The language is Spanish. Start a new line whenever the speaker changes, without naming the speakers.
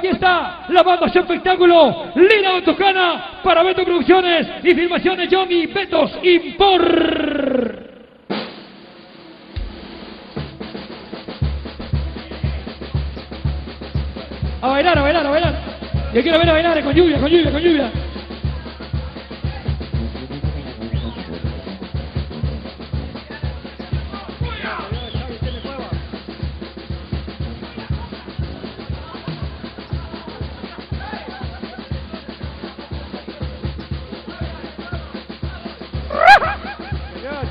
Aquí está la banda de espectáculo Lina Toscana para Beto Producciones y filmaciones Johnny Betos Impor. A bailar, a bailar, a bailar. Yo quiero ver a bailar con lluvia, con lluvia, con lluvia.